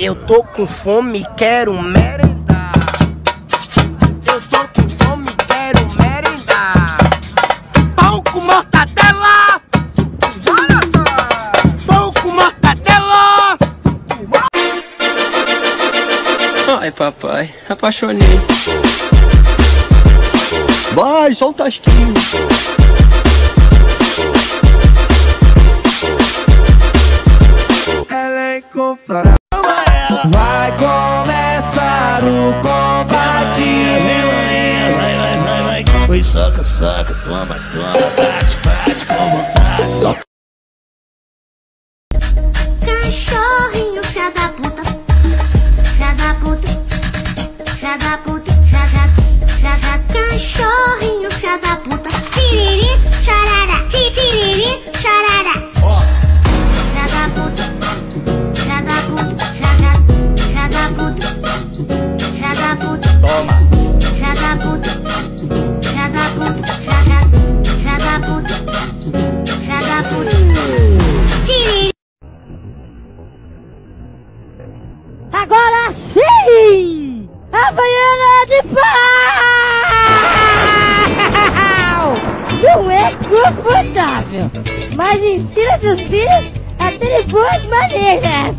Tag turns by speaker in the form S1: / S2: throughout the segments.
S1: Eu tô com fome, quero merendar. Eu tô com fome, quero merendar. Pão com mortadela. Pão com mortadela.
S2: Ai, papai, apaixonei.
S3: Vai, só um tasquinho.
S1: Ela é incomparável. Vai começar o combate.
S4: Vai, vai, vai, vai. Oi, soca, soca, toma, toma,
S5: confortável, mas ensina seus filhos a terem boas maneiras.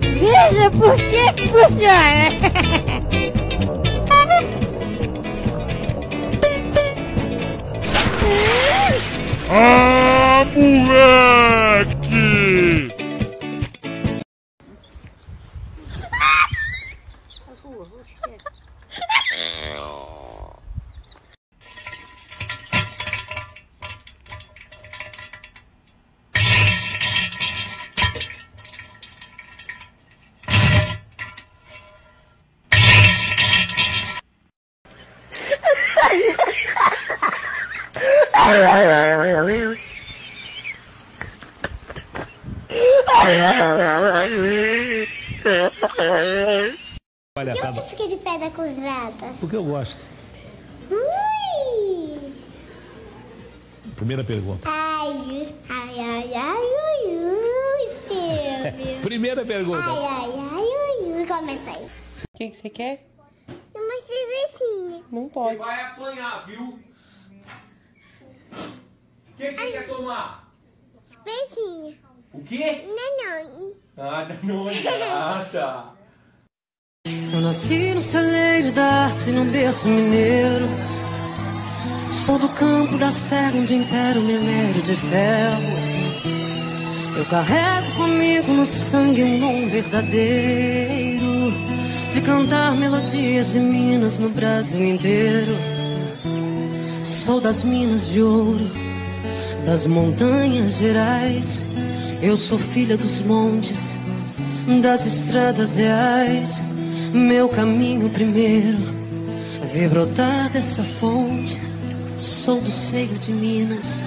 S5: Veja por que que funciona.
S6: Ah, moleque!
S7: Por que você fica de pedra cruzada?
S8: Porque eu gosto.
S7: Ui!
S8: Primeira pergunta.
S7: Ai, ai, ai, ai, ui, ui, Silvio.
S8: Primeira pergunta.
S7: Ai, ai, ai, ui, ui. Começa aí.
S9: O que que você quer?
S7: Uma cervejinha.
S9: Não pode.
S10: Vai apanhar, viu? O que, que você quer tomar?
S7: Beijinha.
S10: O quê?
S7: Não, não.
S10: Nada, não nada.
S11: Eu nasci no celeiro da arte, num berço mineiro. Sou do campo da serra, onde impera o minério de ferro. Eu carrego comigo no sangue um dom verdadeiro de cantar melodias de Minas no Brasil inteiro. Sou das minas de ouro, das montanhas gerais. Eu sou filha dos montes, das estradas reais. Meu caminho primeiro, vi brotar dessa fonte. Sou do seio de Minas,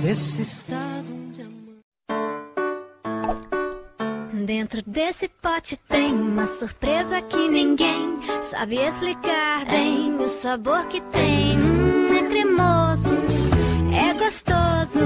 S11: desse estado onde a
S12: Dentro desse pote tem uma surpresa que ninguém sabe explicar bem. O sabor que tem hum, é cremoso, é gostoso,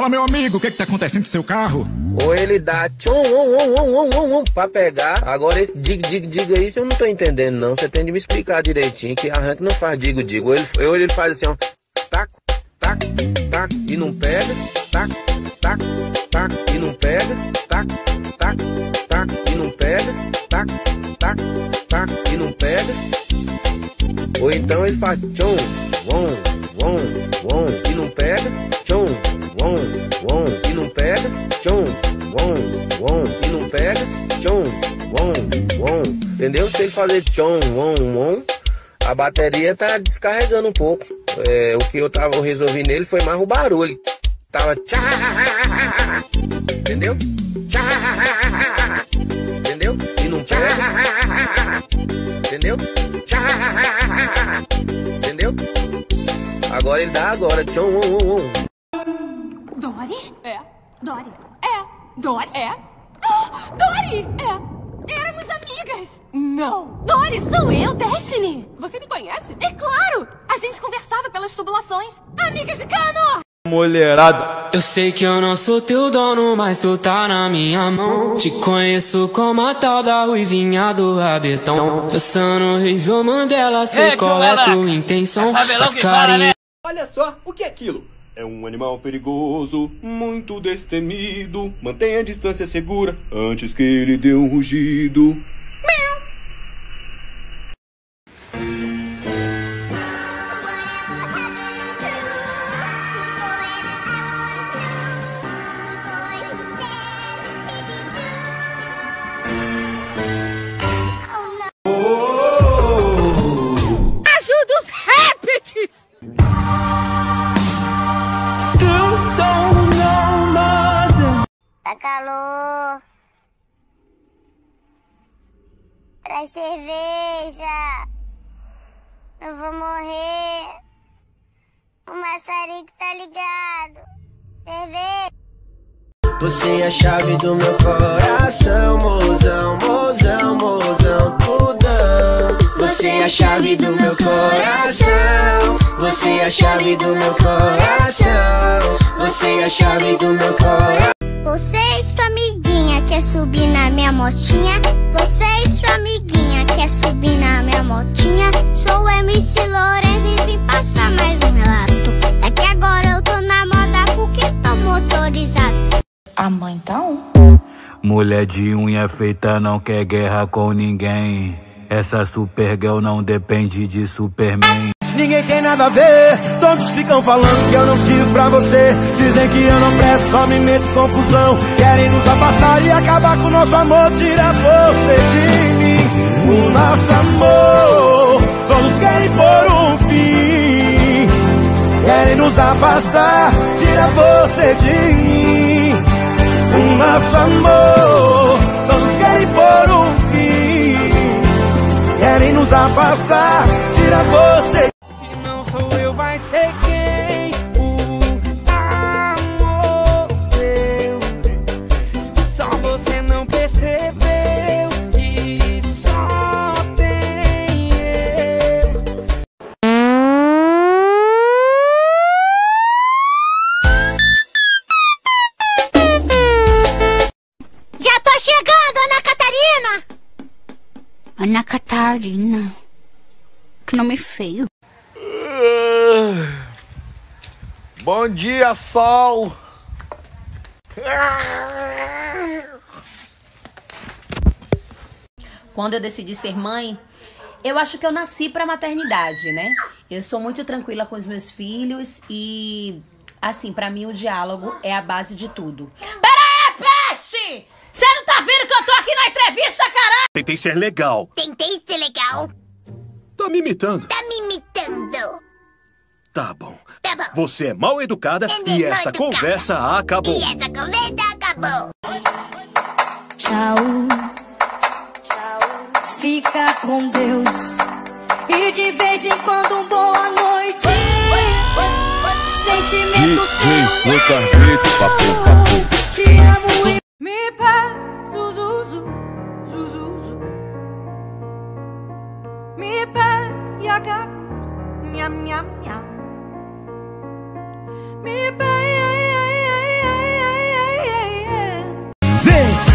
S6: Fala, meu amigo, o que que tá acontecendo com seu carro?
S13: Ou ele dá tchum, um, um, um, um, um, um, pra pegar. Agora esse dig, dig, dig aí, eu não tô entendendo não. Você tem de me explicar direitinho que arranque não faz digo, digo. Ou ele, ou ele faz assim, ó. Taco, taco, taco, e não pega. Taco, taco, Ou então ele faz tchum, wom, wom, wom, e não pega. Tchum, wom, wom, e não pega. Tchum, wom, wom, e não pega. Tchum, wom, wom. Entendeu? Se ele fazer tchum, wom, wom, a bateria tá descarregando um pouco. É, o que eu tava resolvi nele foi mais o barulho. Tava tchá, entendeu? Tchá, entendeu? Entendeu? Agora ele dá agora, tchau, um, um, um.
S9: Dory? É. Dory? É. Dory? É. Ah, Dory? É. Éramos amigas. Não. Dory, sou eu, Destiny. Você me conhece? É claro. A gente conversava pelas tubulações. Amigas de cano.
S14: Mulherada. Eu sei que eu não sou teu dono, mas tu tá na minha mão. Te conheço como a tal da ruivinha do rabetão. Pensando horrível Mandela, sei
S15: Ei,
S14: qual é tua intenção.
S15: É
S14: As
S15: né? Olha só, o que é aquilo? É um animal perigoso, muito destemido. Mantenha a distância segura antes que ele dê um rugido.
S7: Calor. Traz cerveja. Eu vou morrer. O maçarico tá ligado. Cerveja.
S1: Você é a chave do meu coração, mozão, mozão, mozão, tudão. Você é a chave do meu coração. Você é a chave do meu coração. Você é a chave do meu coração.
S7: Você e sua amiguinha quer subir na minha motinha? Você e sua amiguinha quer subir na minha motinha? Sou o MC Lourenço e vim passar mais um relato. É que agora eu tô na moda porque tô motorizado.
S16: A mãe tá on.
S17: Mulher de unha feita não quer guerra com ninguém. Essa Supergirl não depende de Superman.
S1: Ninguém tem nada a ver, todos ficam falando que eu não sirvo pra você. Dizem que eu não presto, só me meto em confusão. Querem nos afastar e acabar com o nosso amor. Tira você de mim, o nosso amor. Todos querem pôr um fim. Querem nos afastar, tira você de mim, o nosso amor. Todos querem pôr um fim. Querem nos afastar, tira você
S7: Ana Catarina.
S18: Que nome feio.
S3: Bom dia, sol!
S19: Quando eu decidi ser mãe, eu acho que eu nasci pra maternidade, né? Eu sou muito tranquila com os meus filhos e, assim, pra mim o diálogo é a base de tudo.
S9: Você não tá vendo que eu tô aqui na entrevista, caralho?
S20: Tentei ser legal.
S7: Tentei ser legal.
S20: Tá me imitando.
S7: Tá me imitando.
S20: Tá bom.
S7: Tá bom.
S20: Você é mal educada e
S7: é mal
S20: esta
S7: educada.
S20: conversa acabou.
S7: E essa conversa acabou.
S11: Tchau. Fica com Deus. E de vez em quando um boa noite. Sentimento seu.
S17: Lucas Brito, papo, papo.
S11: Te amo e
S21: Me pé, zuzuzu, zuzuzu. Me pé, yagaku, nham, nham, nham. Me pé,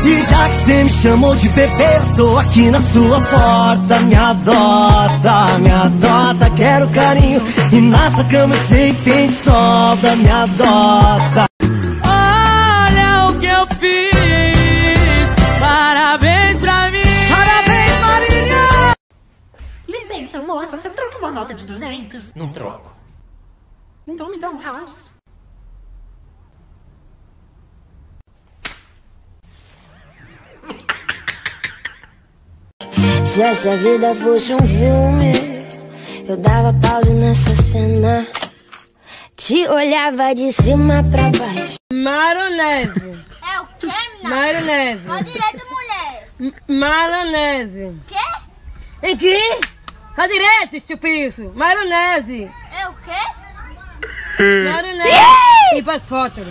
S1: e já que cê me chamou de bebê, eu tô aqui na sua porta. Me adota, me adota, quero carinho. E na sua cama eu sei que tem sobra, me adota.
S22: nota de 200. Não troco. Então me dá um reais.
S11: Se essa vida fosse um filme,
S23: eu dava pausa nessa cena. Te olhava de cima pra baixo.
S5: Maronese.
S24: É o quê.
S5: Maronese.
S24: Ó direito, mulher.
S5: M maronese.
S24: Quê?
S5: É que? Tá direito, estupiço! Maronese.
S24: É o quê?
S5: Hum. Maionese yeah!
S24: e batata.